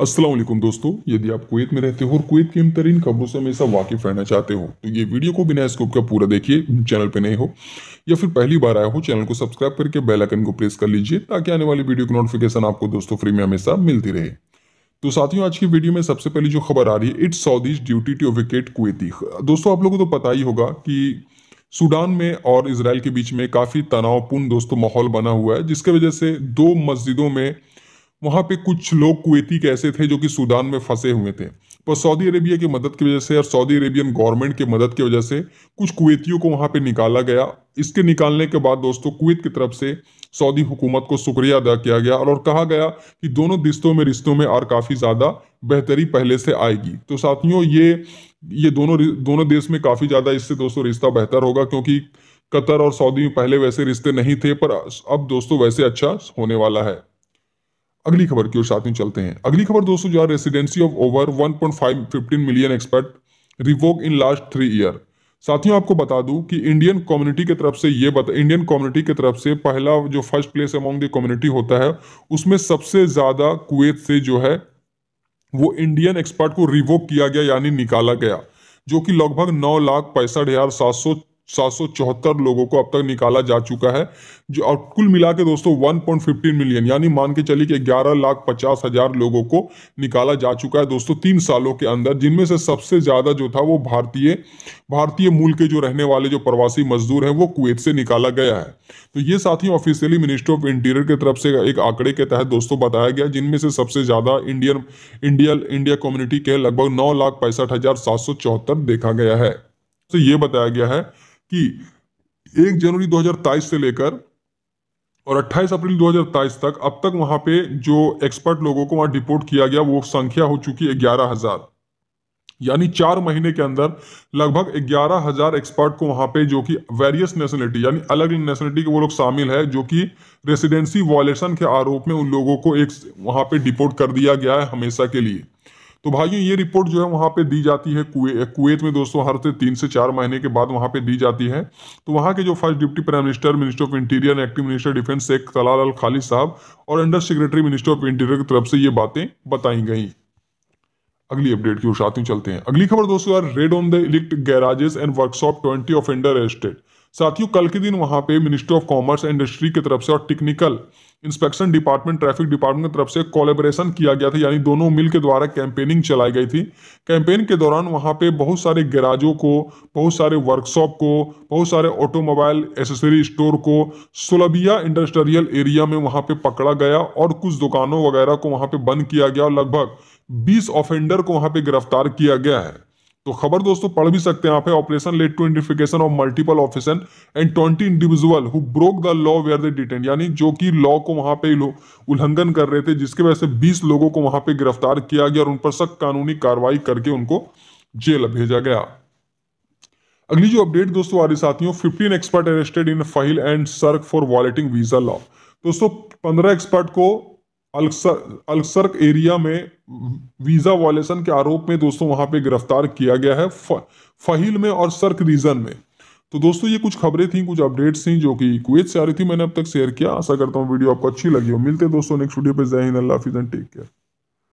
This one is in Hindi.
वालेकुम दोस्तों, यदि आप कुवैत में रहते हो और कुवैत की तरीन खबरों से हमेशा वाकिफ रहना चाहते हो तो ये वीडियो को बिना स्कोप का पूरा देखिए, चैनल पे नए हो, या फिर पहली बार आया हो, चैनल को सब्सक्राइब करके बेल आइकन को प्रेस कर लीजिए, ताकि आने वाली वीडियो की नोटिफिकेशन आपको दोस्तों फ्री में हमेशा मिलती रहे। तो साथियों, आज की वीडियो में सबसे पहली जो खबर आ रही है, it's Saudis duty to wicket Kuwaiti. दोस्तों, आप लोगों को तो पता ही होगा कि सूडान में और इसराइल के बीच में काफ़ी तनावपूर्ण दोस्तों माहौल बना हुआ है, जिसके वजह से दो मस्जिदों में वहाँ पे कुछ लोग कुवैती कैसे थे जो कि सूडान में फंसे हुए थे? पर सऊदी अरेबिया की मदद की वजह से और सऊदी अरेबियन गवर्नमेंट की मदद की वजह से कुछ कुवैतियों को वहाँ पे निकाला गया। इसके निकालने के बाद दोस्तों कुवैत की तरफ़ से सऊदी हुकूमत को शुक्रिया अदा किया गया और, कहा गया कि दोनों दिस्तों में रिश्तों में और काफ़ी ज़्यादा बेहतरी पहले से आएगी। तो साथियों ये ये दोनों दोनों देश में काफ़ी ज़्यादा इससे दोस्तों रिश्ता बेहतर होगा क्योंकि कतर और सऊदी में पहले वैसे रिश्ते नहीं थे पर अब दोस्तों वैसे अच्छा होने वाला है। अगली खबर की ओर साथ में चलते हैं। अगली खबर दोस्तों जो है residency of over 1.5 million expert revoke in last three year साथियों आपको बता दूँ कि इंडियन कम्युनिटी की तरफ़ से ये बता इंडियन कम्युनिटी की तरफ़ से पहला जो first place among the community होता है, उसमें सबसे ज़्यादा कुवैत से जो है, वो इंडियन एक्सपर्ट को रिवोक किया गया, यानी निकाला गया, जो कि लगभग नौ लाख पैंसठ हज़ार सात सौ सात सौ चौहत्तर लोगों को अब तक निकाला जा चुका है। जो, और कुल मिला के दोस्तों 1.15 मिलियन, यानी मान के चलिए कि ग्यारह लाख पचास हज़ार लोगों को निकाला जा चुका है दोस्तों तीन सालों के अंदर। जिनमें से सबसे ज़्यादा जो था वो भारतीय भारतीय मूल के जो रहने वाले जो प्रवासी मजदूर हैं वो कुवैत से निकाला गया है। तो ये साथ ही ऑफिशियली मिनिस्ट्री ऑफ़ इंटीरियर की तरफ़ से एक आंकड़े के तहत दोस्तों बताया गया, जिनमें से सबसे ज़्यादा इंडियन इंडिया इंडिया कम्युनिटी के लगभग नौ लाख पैंसठ हज़ार सात सौ चौहत्तर देखा गया है। तो ये बताया गया है कि एक जनवरी 2023 से लेकर और 28 अप्रैल 2023 तक, अब तक वहाँ पे जो एक्सपर्ट लोगों को वहाँ डिपोर्ट किया गया, वो संख्या हो चुकी है ग्यारह हज़ार। यानी चार महीने के अंदर लगभग ग्यारह हज़ार एक्सपर्ट को वहाँ पे जो कि वेरियस नेशनलिटी यानी अलग नेशनलिटी के वो लोग शामिल है, जो कि रेसिडेंसी वॉलेशन के आरोप में उन लोगों को एक वहाँ पे डिपोर्ट कर दिया गया है हमेशा के लिए। तो भाइयों ये रिपोर्ट जो है वहाँ पे दी जाती है कुवे, कुवैत में दोस्तों हर से तीन से चार महीने के बाद वहाँ पे दी जाती है। तो वहाँ के जो first deputy prime minister minister of interior active minister defence Sheikh Talal Al Khalid साहब और under secretary minister of interior की तरफ़ से ये बातें बताई गई। अगली अपडेट की साथ ही चलते हैं। अगली खबर दोस्तों यार raid on the elect garages and workshop twenty offender arrested साथियों, कल के दिन वहाँ पे मिनिस्ट्री ऑफ़ कॉमर्स इंडस्ट्री की तरफ़ से और technical inspection department traffic department की तरफ़ से कोलेबरेशन किया गया था, यानी दोनों मिल के द्वारा कैंपेनिंग चलाई गई थी। कैंपेन के दौरान वहाँ पे बहुत सारे गैराजों को, बहुत सारे वर्कशॉप को, बहुत सारे ऑटोमोबाइल एसेसरी स्टोर को, सुलभिया इंडस्ट्रियल एरिया में वहाँ पे पकड़ा गया और कुछ दुकानों वगैरह को वहाँ पे बंद किया गया और लगभग 20 ऑफेंडर को वहाँ पे गिरफ़्तार किया गया है। तो खबर दोस्तों पढ़ भी सकते हैं आप operation led to identification of multiple officer and twenty individual who broke the law where they detain यानी जो कि लॉ को वहाँ पे उल्लंघन कर रहे थे, जिसके वजह से 20 लोगों को वहाँ पे गिरफ़्तार किया गया और उन पर सख्त कानूनी कार्रवाई करके उनको जेल भेजा गया। अगली जो अपडेट दोस्तों आ रही साथियों 15 expert arrested in file and SERC for violating visa law दोस्तों 15 एक्सपर्ट को अलसर्क एरिया में वीज़ा वॉलेशन के आरोप में दोस्तों वहाँ पे गिरफ़्तार किया गया है फहील में और सर्क रीजन में। तो दोस्तों ये कुछ खबरें थी, कुछ अपडेट्स थी जो कि कुवैत से आ रही थी, मैंने अब तक शेयर किया। आशा करता हूँ वीडियो आपको अच्छी लगी हो। मिलते दोस्तों नेक्स्ट वीडियो पे। जय हिंद, अल्लाह हाफिज एंड टेक केयर।